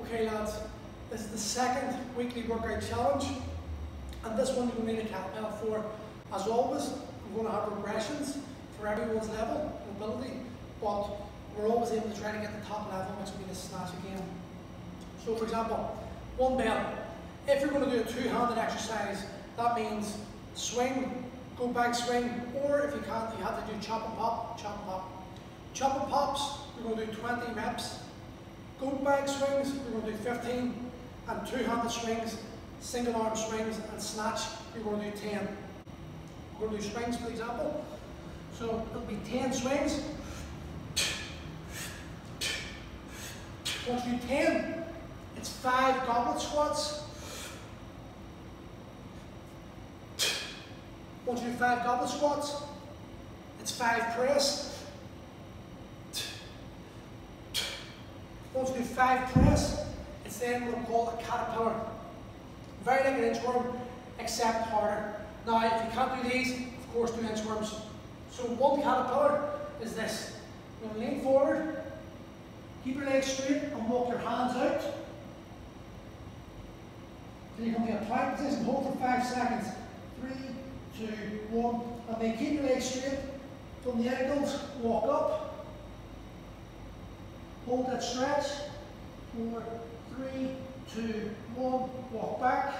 Okay lads, this is the second weekly workout challenge and this one you're going to need a kettlebell for. As always, we're going to have regressions for everyone's level and ability, but we're always able to try to get the top level, which will be the snatch again. So for example, one bell. If you're going to do a two-handed exercise, that means swing, go back swing, or if you can't, you have to do chop and pop, chop and pop. Chop and pops, we're going to do 20 reps. Go back swings, we're going to do 15, and two-handed swings, single arm swings, and snatch, we're going to do 10. We're going to do swings, for example. So it'll be 10 swings. Once you do 10, it's five goblet squats. Once you do five goblet squats, it's five press. Once you do five press, it's then what we call a caterpillar. Very like an inchworm, except harder. Now, if you can't do these, of course do inchworms. So one caterpillar is this. You're going to lean forward, keep your legs straight and walk your hands out. Then you come to be a plank position, hold for five seconds. Three, two, one. And then keep your legs straight. From the ankles, walk up. Hold that stretch. Four, three, two, one. Walk back.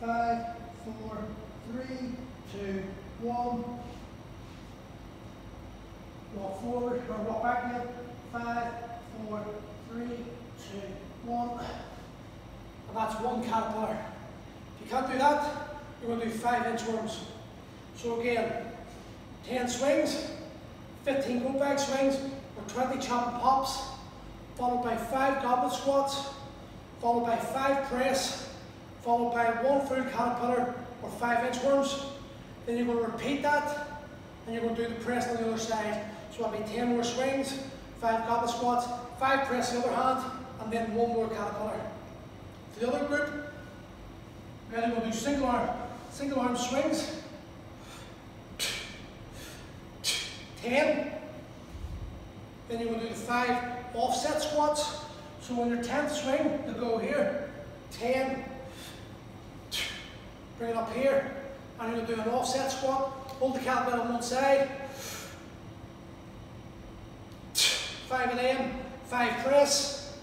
Five, four, three, two, one. Walk forward or walk back now. Five, four, three, two, one. And that's one caterpillar. If you can't do that, you're going to do five inch inchworms. So again, 10 swings, 15 go back swings, or 20 chop pops, followed by five goblet squats, followed by five press, followed by one full caterpillar or five inchworms. Then you're going to repeat that, and you're going to do the press on the other side. So that'll be 10 more swings, five goblet squats, five press the other hand, and then one more caterpillar. For the other group, we're going to do single arm, single arm swings. 10. Then you're going to do the five offset squats. So on your 10th swing, you go here, 10. Bring it up here. And you're going to do an offset squat. Hold the kettlebell on one side. Five of them, five press.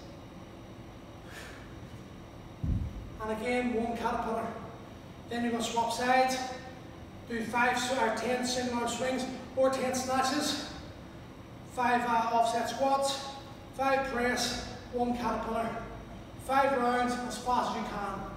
And again, one caterpillar. Then you're going to swap sides. Do five or ten single arm swings or ten snatches. Five uh, offset squats, five press, one caterpillar. Five rounds as fast as you can.